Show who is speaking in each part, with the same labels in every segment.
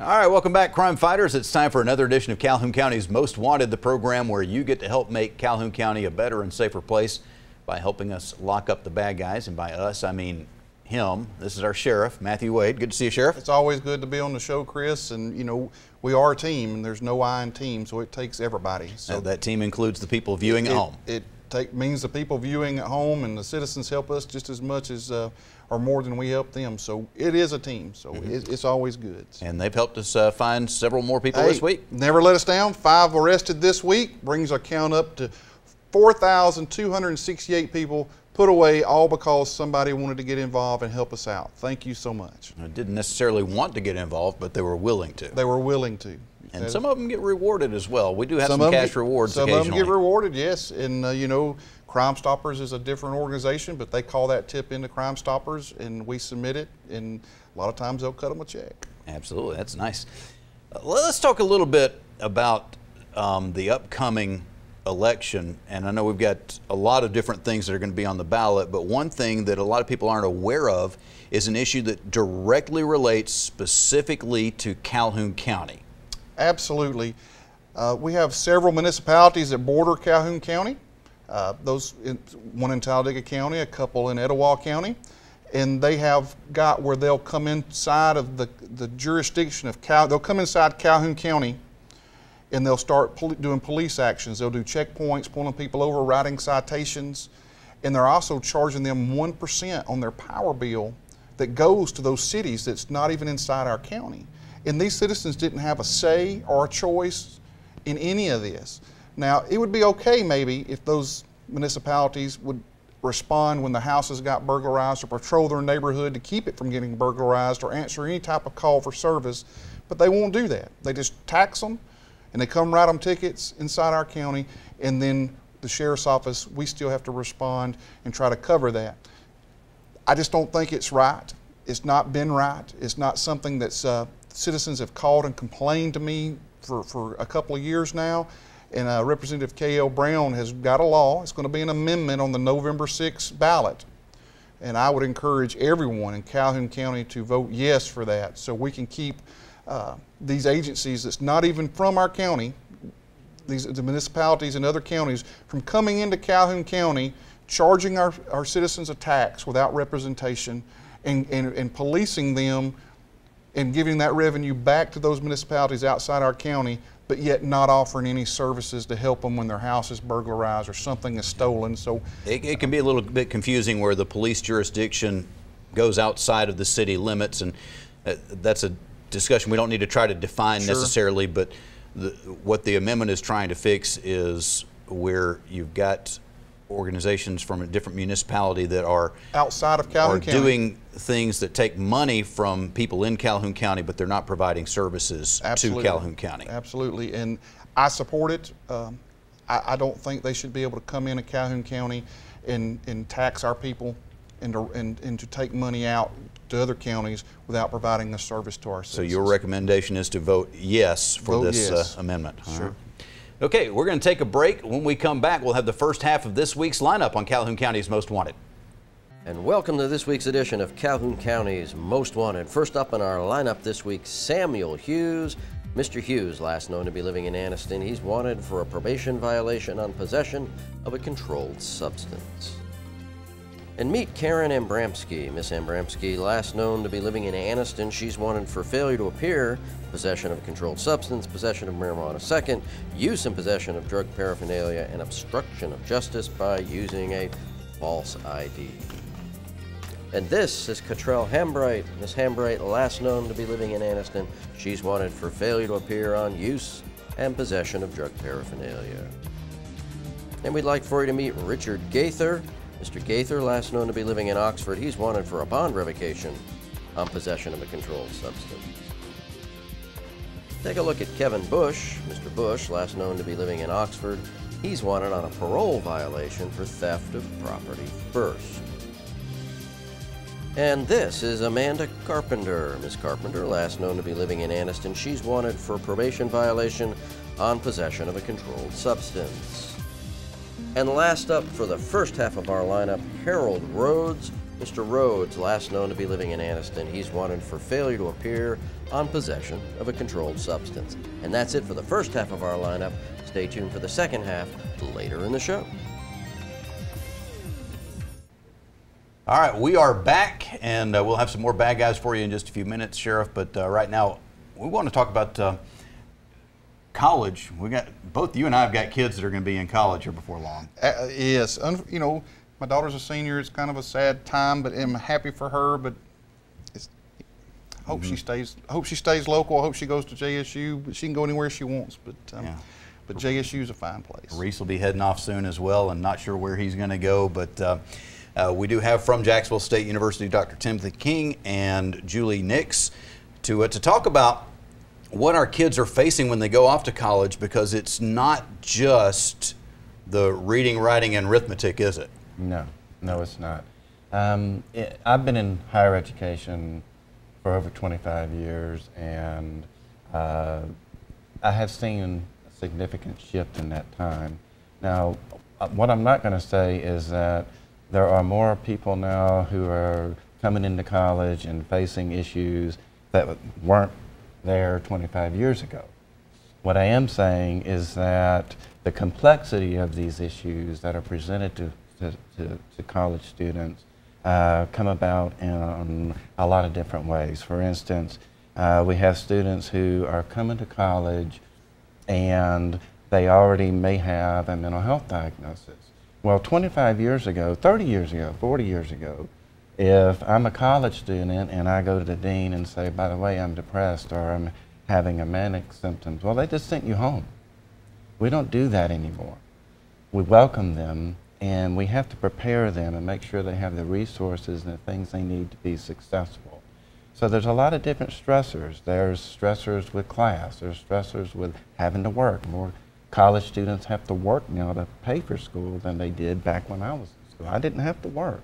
Speaker 1: All right, welcome back, crime fighters. It's time for another edition of Calhoun County's Most Wanted, the program where you get to help make Calhoun County a better and safer place by helping us lock up the bad guys. And by us, I mean him. This is our sheriff, Matthew Wade. Good to see you, Sheriff.
Speaker 2: It's always good to be on the show, Chris. And you know, we are a team, and there's no I in team, so it takes everybody. So
Speaker 1: Uh, that team includes the people viewing
Speaker 2: it,
Speaker 1: at home.
Speaker 2: It take, means the people viewing at home and the citizens help us just as much as, uh, or more than we help them. So it is a team. So
Speaker 1: Mm-hmm.
Speaker 2: it, it's always good.
Speaker 1: And they've helped us uh, find several more people
Speaker 2: Hey,
Speaker 1: this week.
Speaker 2: Never let us down. Five arrested this week brings our count up to 4,268 people put away, all because somebody wanted to get involved and help us out. Thank you so much.
Speaker 1: I didn't necessarily want to get involved, but they were willing to.
Speaker 2: They were willing to.
Speaker 1: And some of them get rewarded as well. We do have some,
Speaker 2: 'em
Speaker 1: cash
Speaker 2: get-
Speaker 1: rewards
Speaker 2: Some
Speaker 1: occasionally.
Speaker 2: of them get rewarded, yes. And uh, you know, Crime Stoppers is a different organization, but they call that tip into Crime Stoppers, and we submit it. And a lot of times they'll cut them a check.
Speaker 1: Absolutely, that's nice. Uh, let's talk a little bit about um, the upcoming election. And I know we've got a lot of different things that are going to be on the ballot, but one thing that a lot of people aren't aware of is an issue that directly relates specifically to Calhoun County.
Speaker 2: Absolutely. Uh, we have several municipalities that border Calhoun County. Uh, those, in, one in Talladega County, a couple in Etowah County, and they have got where they'll come inside of the, the jurisdiction of Cal. They'll come inside Calhoun County, and they'll start poli- doing police actions. They'll do checkpoints, pulling people over, writing citations, and they're also charging them one percent on their power bill that goes to those cities that's not even inside our county. And these citizens didn't have a say or a choice in any of this. Now, it would be okay maybe if those municipalities would respond when the houses got burglarized or patrol their neighborhood to keep it from getting burglarized or answer any type of call for service, but they won't do that. They just tax them and they come write them tickets inside our county, and then the sheriff's office, we still have to respond and try to cover that. I just don't think it's right. It's not been right. It's not something that's uh, citizens have called and complained to me for, for a couple of years now. And uh, Representative K.L. Brown has got a law. It's going to be an amendment on the November 6th ballot. And I would encourage everyone in Calhoun County to vote yes for that so we can keep uh, these agencies that's not even from our county, these the municipalities and other counties from coming into Calhoun County, charging our, our citizens a tax without representation, and, and, and policing them and giving that revenue back to those municipalities outside our county, but yet not offering any services to help them when their house is burglarized or something is stolen. So
Speaker 1: It, it can be a little bit confusing where the police jurisdiction goes outside of the city limits, and uh, that's a discussion we don't need to try to define
Speaker 2: Sure.
Speaker 1: necessarily. But the, what the amendment is trying to fix is where you've got organizations from a different municipality that are
Speaker 2: outside of
Speaker 1: are
Speaker 2: Calhoun County.
Speaker 1: doing things that take money from people in Calhoun County, but they're not providing services
Speaker 2: Absolutely.
Speaker 1: to Calhoun County.
Speaker 2: Absolutely, and I support it. Um, I, I don't think they should be able to come into Calhoun County and, and tax our people and to, and, and to take money out to other counties without providing a service to our citizens.
Speaker 1: So your recommendation is to vote yes for
Speaker 2: Vote
Speaker 1: this
Speaker 2: yes.
Speaker 1: Uh, amendment?
Speaker 2: Sure.
Speaker 1: All right. Okay, we're going to take a break. When we come back, we'll have the first half of this week's lineup on Calhoun County's Most Wanted.
Speaker 3: And welcome to this week's edition of Calhoun County's Most Wanted. First up in our lineup this week, Samuel Hughes. Mr. Hughes, last known to be living in Anniston, he's wanted for a probation violation on possession of a controlled substance. And meet Karen Abramsky. Miss Abramsky, last known to be living in Anniston, she's wanted for failure to appear, possession of a controlled substance, possession of marijuana second, use and possession of drug paraphernalia, and obstruction of justice by using a false ID. And this is Cottrell Hambright. Miss Hambright, last known to be living in Anniston, she's wanted for failure to appear on use and possession of drug paraphernalia. And we'd like for you to meet Richard Gaither. Mr. Gaither, last known to be living in Oxford, he's wanted for a bond revocation on possession of a controlled substance. Take a look at Kevin Bush. Mr. Bush, last known to be living in Oxford, he's wanted on a parole violation for theft of property first. And this is Amanda Carpenter. Miss Carpenter, last known to be living in Anniston, she's wanted for probation violation on possession of a controlled substance. And last up for the first half of our lineup, Harold Rhodes. Mr. Rhodes, last known to be living in Anniston, he's wanted for failure to appear on possession of a controlled substance. And that's it for the first half of our lineup. Stay tuned for the second half later in the show.
Speaker 1: All right, we are back, and uh, we'll have some more bad guys for you in just a few minutes, Sheriff. But uh, right now, we want to talk about uh, college. We got both you and I have got kids that are going to be in college here before long.
Speaker 2: Uh, yes, un- you know, my daughter's a senior. It's kind of a sad time, but I'm happy for her. But it's, I hope
Speaker 1: Mm-hmm.
Speaker 2: she stays. I hope she stays local. I hope she goes to JSU. But she can go anywhere she wants. But um,
Speaker 1: Yeah.
Speaker 2: but JSU is a fine place.
Speaker 1: Reese will be heading off soon as well, and not sure where he's going to go. But uh, uh, we do have from Jacksonville State University Dr. Timothy King and Julie Nix to uh, to talk about what our kids are facing when they go off to college, because it's not just the reading, writing, and arithmetic, is it?
Speaker 4: No, no, it's not. Um, it, I've been in higher education for over 25 years, and uh, I have seen a significant shift in that time. Now, uh, what I'm not going to say is that there are more people now who are coming into college and facing issues that weren't there 25 years ago. What I am saying is that the complexity of these issues that are presented to, to, to, to college students uh, come about in a lot of different ways. For instance, uh, we have students who are coming to college and they already may have a mental health diagnosis. Well, 25 years ago, 30 years ago, 40 years ago, if I'm a college student and I go to the dean and say, by the way, I'm depressed or I'm having a manic symptoms, well, they just sent you home. We don't do that anymore. We welcome them and we have to prepare them and make sure they have the resources and the things they need to be successful. So there's a lot of different stressors. There's stressors with class. There's stressors with having to work. More college students have to work now to pay for school than they did back when I was in school. I didn't have to work.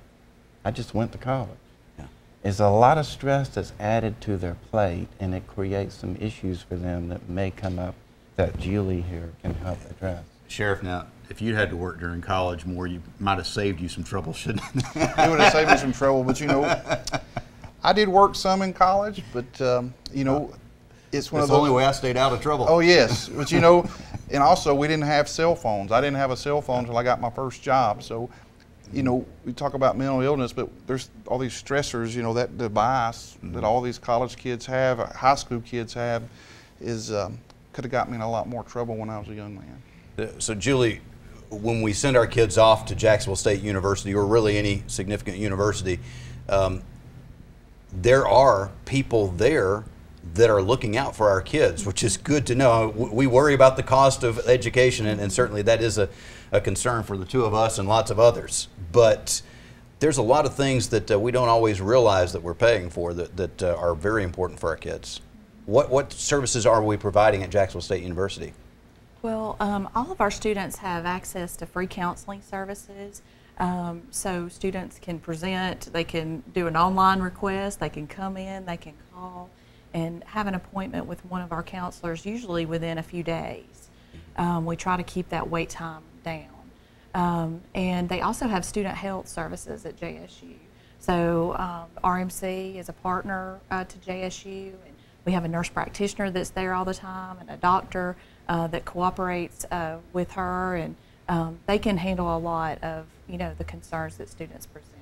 Speaker 4: I just went to college.
Speaker 1: Yeah.
Speaker 4: There's a lot of stress that's added to their plate, and it creates some issues for them that may come up that Julie here can help address.
Speaker 1: Sheriff, now, if you'd had to work during college more, you might have saved you some trouble, shouldn't it?
Speaker 2: it would have saved me some trouble. But you know, I did work some in college, but um, you know, it's one
Speaker 1: That's
Speaker 2: of
Speaker 1: the only way I stayed out of trouble.
Speaker 2: Oh yes, but you know, and also we didn't have cell phones. I didn't have a cell phone until I got my first job. So, you know, we talk about mental illness, but there's all these stressors. You know, that device that all these college kids have, uh, high school kids have, is um, could have got me in a lot more trouble when I was a young man.
Speaker 1: Uh, So, Julie, when we send our kids off to Jacksonville State University or really any significant university, um, there are people there that are looking out for our kids, which is good to know. We worry about the cost of education, and, and certainly that is a, a concern for the two of us and lots of others. But there's a lot of things that uh, we don't always realize that we're paying for that, that uh, are very important for our kids. What, what services are we providing at Jacksonville State University?
Speaker 5: Well, um, all of our students have access to free counseling services. Um, so students can present, they can do an online request, they can come in, they can call and have an appointment with one of our counselors, usually within a few days. Um, we try to keep that wait time down. Um, and they also have student health services at JSU. So um, RMC is a partner uh, to JSU, and we have a nurse practitioner that's there all the time, and a doctor uh, that cooperates uh, with her, and um, they can handle a lot of you know the concerns that students present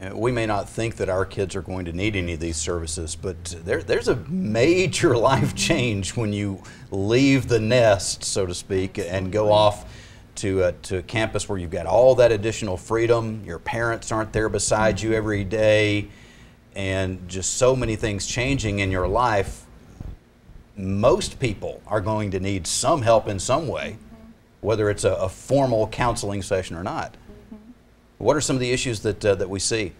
Speaker 1: Uh, we may not think that our kids are going to need any of these services, but there, there's a major life change when you leave the nest, so to speak, and go off to a, to a campus where you've got all that additional freedom. Your parents aren't there beside you mm-hmm. every day, and just so many things changing in your life. Most people are going to need some help in some way, mm-hmm. whether it's a, a formal counseling session or not. What are some of the issues that, uh, that we see?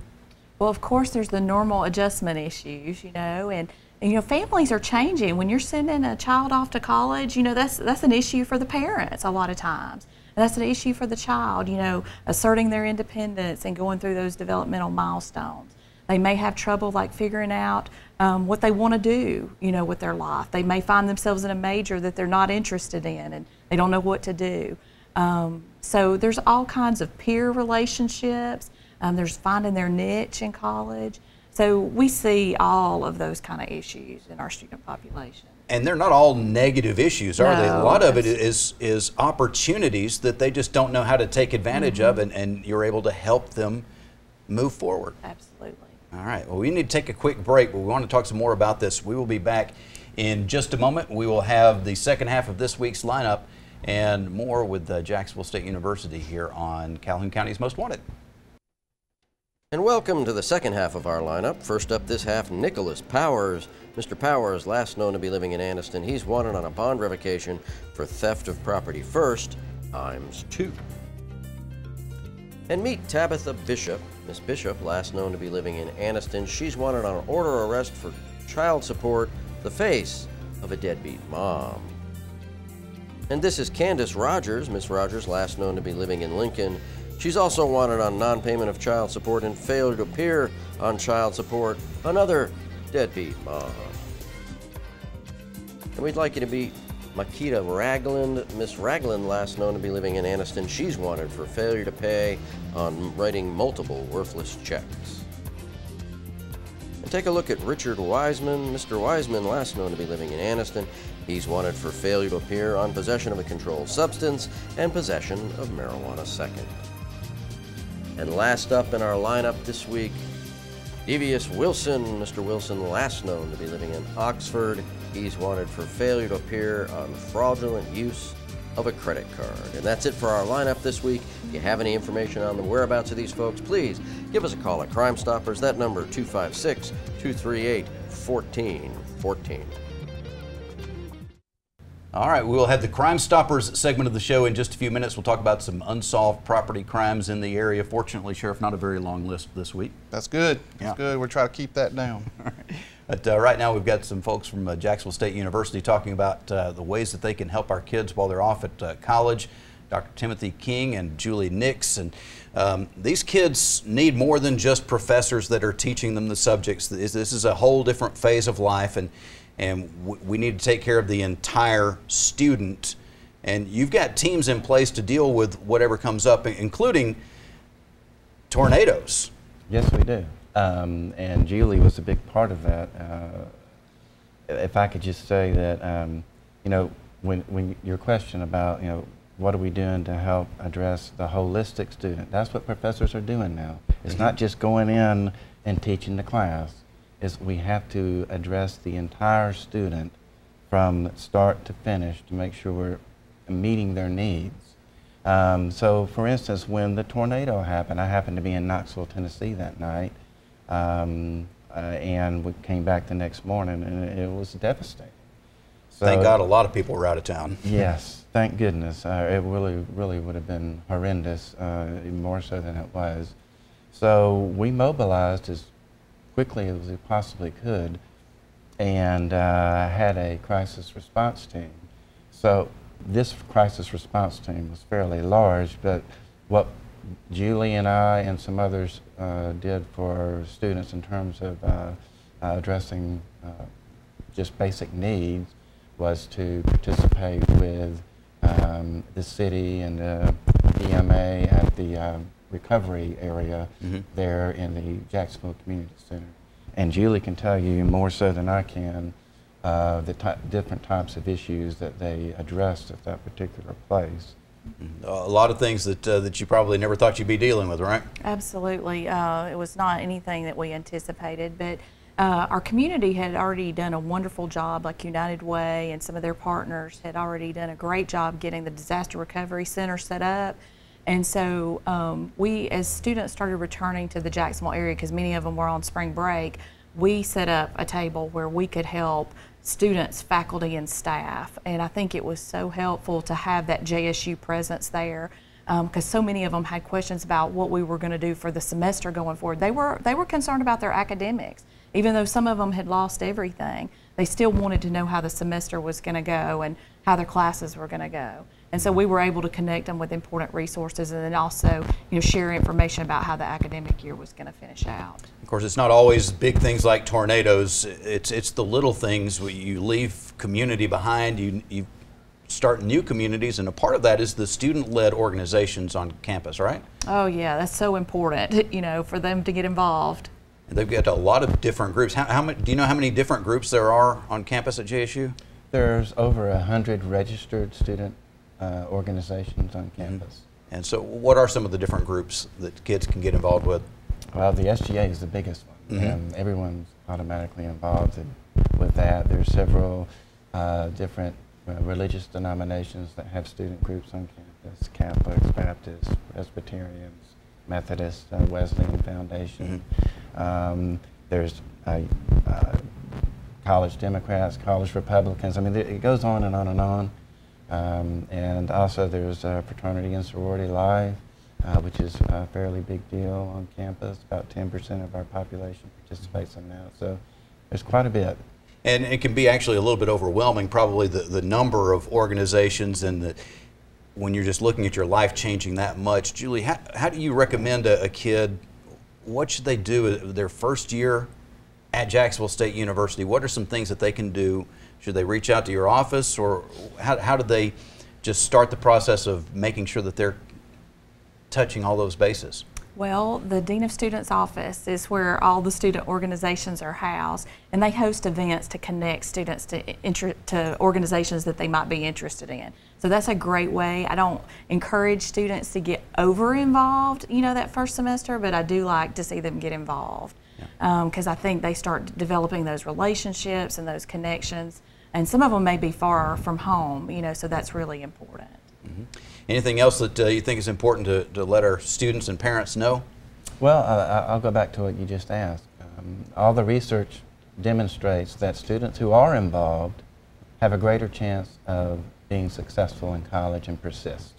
Speaker 5: Well, of course, there's the normal adjustment issues, you know, and, you know, families are changing. When you're sending a child off to college, you know, that's that's an issue for the parents a lot of times. And that's an issue for the child, you know, asserting their independence and going through those developmental milestones. They may have trouble like figuring out um, what they want to do, you know, with their life. They may find themselves in a major that they're not interested in and they don't know what to do. Um, so there's all kinds of peer relationships. Um, there's finding their niche in college. So we see all of those kind of issues in our student population.
Speaker 1: And they're not all negative issues, are they? A lot of
Speaker 5: it's-
Speaker 1: is is opportunities that they just don't know how to take advantage of, and, and you're able to help them move forward.
Speaker 5: Absolutely.
Speaker 1: All right. Well, we need to take a quick break, but we want to talk some more about this. We will be back in just a moment. We will have the second half of this week's lineup and more with uh, Jacksonville State University here on Calhoun County's Most Wanted.
Speaker 3: And welcome to the second half of our lineup. First up this half, Nicholas Powers. Mr. Powers, last known to be living in Anniston, he's wanted on a bond revocation for theft of property first, times two. And meet Tabitha Bishop. Miss Bishop, last known to be living in Anniston, she's wanted on an order arrest for child support, the face of a deadbeat mom. And this is Candace Rogers. Miss Rogers, last known to be living in Lincoln. She's also wanted on non payment of child support and failure to appear on child support. Another deadbeat mom. And we'd like you to be Makita Ragland. Miss Ragland, last known to be living in Anniston, she's wanted for failure to pay on writing multiple worthless checks. And take a look at Richard Wiseman. Mr. Wiseman, last known to be living in Anniston, he's wanted for failure to appear on possession of a controlled substance and possession of marijuana second. And last up in our lineup this week, Devious Wilson. Mr. Wilson, last known to be living in Oxford, he's wanted for failure to appear on fraudulent use of a credit card. And that's it for our lineup this week. If you have any information on the whereabouts of these folks, please give us a call at Crime Stoppers. That number 256 238 1414.
Speaker 1: All right, we will have the Crime Stoppers segment of the show in just a few minutes. We'll talk about some unsolved property crimes in the area. Fortunately, Sheriff, not a very long list this week.
Speaker 2: That's good. That's
Speaker 1: Yeah.
Speaker 2: good. We're trying to keep that down.
Speaker 1: But uh, right now, we've got some folks from uh, Jacksonville State University talking about uh, the ways that they can help our kids while they're off at uh, college. Dr. Timothy King and Julie Nix. And um, these kids need more than just professors that are teaching them the subjects. This, this is a whole different phase of life, and, and w- we need to take care of the entire student. And you've got teams in place to deal with whatever comes up, including tornadoes.
Speaker 4: Yes, we do. Um, and Julie was a big part of that. Uh, if I could just say that, um, you know, when, when your question about, you know, what are we doing to help address the holistic student? That's what professors are doing now. It's not just going in and teaching the class. Is we have to address the entire student from start to finish to make sure we're meeting their needs. Um, so, for instance, when the tornado happened, I happened to be in Knoxville, Tennessee that night, um, uh, and we came back the next morning, and it, it was devastating. So,
Speaker 1: Thank God a lot of people were out of town.
Speaker 4: Yes, thank goodness. Uh, it really, really would have been horrendous, uh, more so than it was. So we mobilized as quickly as we possibly could, and uh, had a crisis response team. So this crisis response team was fairly large, but what Julie and I and some others uh, did for students in terms of uh, uh, addressing uh, just basic needs was to participate with um, the city and the EMA at the um, recovery area
Speaker 1: Mhm.
Speaker 4: there in the Jacksonville Community Center. And Julie can tell you more so than I can uh, the ty- different types of issues that they addressed at that particular place.
Speaker 1: A lot of things that, uh, that you probably never thought you'd be dealing with, right?
Speaker 5: Absolutely. Uh, it was not anything that we anticipated, but uh, our community had already done a wonderful job, like United Way and some of their partners had already done a great job getting the Disaster Recovery Center set up. And so um, we, as students started returning to the Jacksonville area, because many of them were on spring break, we set up a table where we could help students, faculty, and staff. And I think it was so helpful to have that JSU presence there because so many of them had questions about what we were going to do for the semester going forward. They were they were concerned about their academics, even though some of them had lost everything. they still wanted to know how the semester was going to go and how their classes were going to go. And so we were able to connect them with important resources and then also, you know, share information about how the academic year was going to finish out.
Speaker 1: Of course, it's not always big things like tornadoes. It's it's the little things. where You leave community behind. You you start new communities, and a part of that is the student-led organizations on campus, right?
Speaker 5: Oh yeah, that's so important, you know, for them to get involved.
Speaker 1: And they've got a lot of different groups. How, how many? Do you know how many different groups there are on campus at JSU?
Speaker 4: There's over a hundred registered student uh, organizations on campus.
Speaker 1: And so, what are some of the different groups that kids can get involved with?
Speaker 4: Well, the SGA is the biggest one.
Speaker 1: Mhm.
Speaker 4: and everyone's automatically involved in, with that. There's several uh, different uh, religious denominations that have student groups on campus: Catholics, Baptists, Presbyterians, Methodists, uh, Wesleyan Foundation. Um, there's uh, uh, college Democrats, college Republicans. I mean, it goes on and on and on. Um, and also, there's uh, Fraternity and Sorority Live, uh, which is a fairly big deal on campus. About 10% of our population participates in that. So there's quite a bit.
Speaker 1: And it can be actually a little bit overwhelming, probably the, the number of organizations and the, when you're just looking at your life changing that much. Julie, how, how do you recommend a, a kid, what should they do their first year at Jacksonville State University? What are some things that they can do? Should they reach out to your office or how, how do they just start the process of making sure that they're touching all those bases?
Speaker 5: Well, the Dean of Students office is where all the student organizations are housed, and they host events to connect students to, to organizations that they might be interested in. So that's a great way. I don't encourage students to get over involved, you know, that first semester, but I do like to see them get involved because um, I think they start developing those relationships and those connections. And some of them may be far from home, you know, so that's really important.
Speaker 1: Anything else that uh, you think is important to, to let our students and parents know?
Speaker 4: Well, uh, I- I'll go back to what you just asked. Um, all the research demonstrates that students who are involved have a greater chance of being successful in college and persist.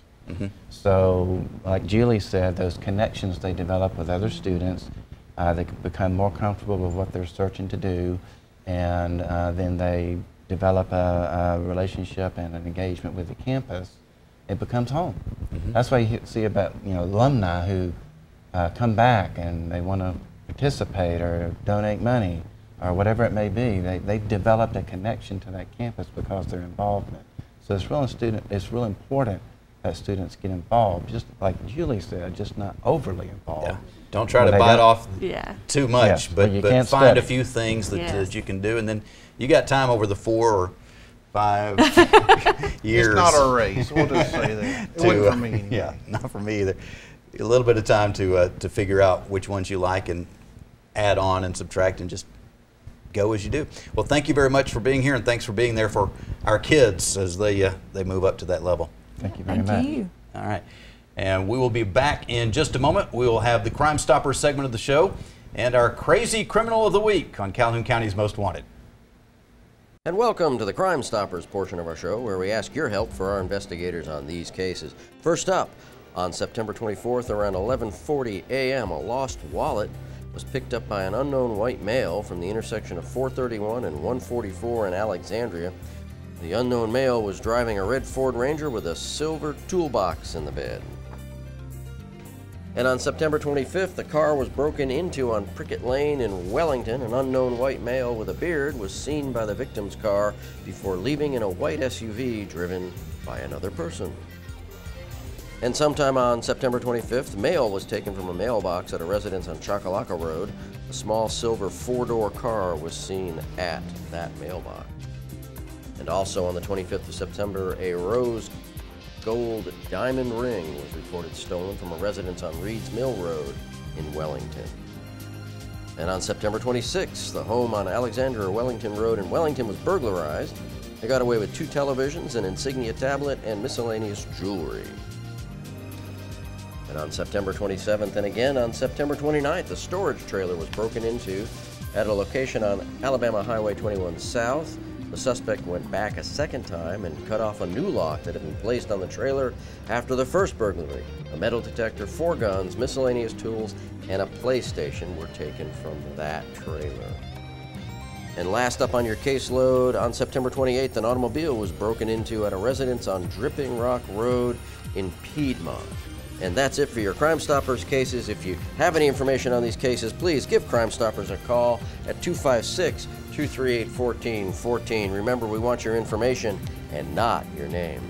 Speaker 4: So, like Julie said, those connections they develop with other students, uh, they become more comfortable with what they're searching to do, and uh, then they develop a, a relationship and an engagement with the campus. It becomes home. That's why you see about you know alumni who uh, come back and they want to participate or donate money or whatever it may be. They they developed a connection to that campus because they're involved. So it's real student. It's real important that students get involved. Just like Julie said, just not overly involved.
Speaker 1: Yeah. Don't try
Speaker 4: Where
Speaker 1: to bite
Speaker 4: don't-
Speaker 1: off
Speaker 5: Yeah.
Speaker 1: too much,
Speaker 4: Yeah, where
Speaker 1: but,
Speaker 4: you
Speaker 1: but
Speaker 4: can't
Speaker 1: find a few things that,
Speaker 5: Yes.
Speaker 1: that you can do, and then you got time over the four or five years.
Speaker 2: It's not a race. We'll just say that. It
Speaker 1: to,
Speaker 2: wasn't
Speaker 1: uh,
Speaker 2: for me anyway.
Speaker 1: Yeah, not for me either. A little bit of time to uh, to figure out which ones you like and add on and subtract and just go as you do. Well, thank you very much for being here, and thanks for being there for our kids as they uh, they move up to that level.
Speaker 4: Thank you very
Speaker 5: Thank
Speaker 4: much.
Speaker 5: you.
Speaker 1: All right. And we will be back in just a moment. We will have the Crime Stopper segment of the show and our crazy criminal of the week on Calhoun County's Most Wanted.
Speaker 3: And welcome to the Crime Stoppers portion of our show, where we ask your help for our investigators on these cases. First up, on September 24th, around 11:40 a.m., a lost wallet was picked up by an unknown white male from the intersection of 431 and 144 in Alexandria. The unknown male was driving a red Ford Ranger with a silver toolbox in the bed. And on September 25th, the car was broken into on Prickett Lane in Wellington. An unknown white male with a beard was seen by the victim's car before leaving in a white SUV driven by another person. And sometime on September 25th, mail was taken from a mailbox at a residence on Choccolocco Road. A small silver four door car was seen at that mailbox. And also on the 25th of September, a rose gold diamond ring was reported stolen from a residence on Reeds Mill Road in Wellington. And on September 26th, the home on Alexandria Wellington Road in Wellington was burglarized. They got away with two televisions, an insignia tablet, and miscellaneous jewelry. And on September 27th and again on September 29th, a storage trailer was broken into at a location on Alabama Highway 21 South. The suspect went back a second time and cut off a new lock that had been placed on the trailer after the first burglary. A metal detector, four guns, miscellaneous tools, and a PlayStation were taken from that trailer. And last up on your caseload, on September 28th, an automobile was broken into at a residence on Dripping Rock Road in Piedmont. And that's it for your Crime Stoppers cases. If you have any information on these cases, please give Crime Stoppers a call at 256 238 1414. Remember, we want your information and not your name.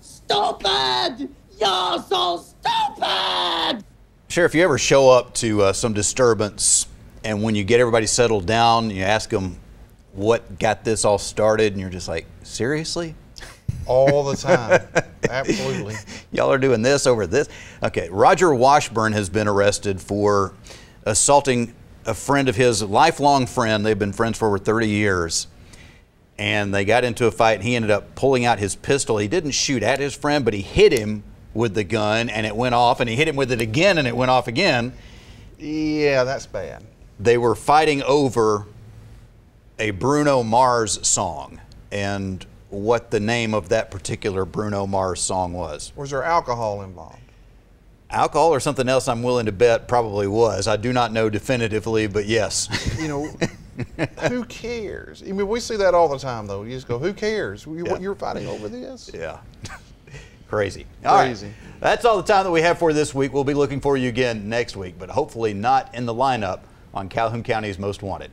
Speaker 6: Stupid! You're so stupid!
Speaker 1: Sheriff, you ever show up to uh, some disturbance and when you get everybody settled down, you ask them what got this all started, and you're just like, seriously?
Speaker 2: All the time. Absolutely.
Speaker 1: Y'all are doing this over this. Okay, Roger Washburn has been arrested for assaulting a friend of his, a lifelong friend. They've been friends for over 30 years. And they got into a fight, and he ended up pulling out his pistol. He didn't shoot at his friend, but he hit him with the gun, and it went off, and he hit him with it again, and it went off again.
Speaker 2: Yeah, that's bad.
Speaker 1: They were fighting over a Bruno Mars song and what the name of that particular Bruno Mars song was.
Speaker 2: Was there alcohol involved?
Speaker 1: Alcohol or something else I'm willing to bet probably was. I do not know definitively, but yes.
Speaker 2: You know, who cares? I mean, we see that all the time, though. You just go, who cares? You,
Speaker 1: Yeah.
Speaker 2: You're fighting over this?
Speaker 1: yeah. Crazy. All right.
Speaker 2: Crazy.
Speaker 1: That's all the time that we have for this week. We'll be looking for you again next week, but hopefully not in the lineup on Calhoun County's Most Wanted.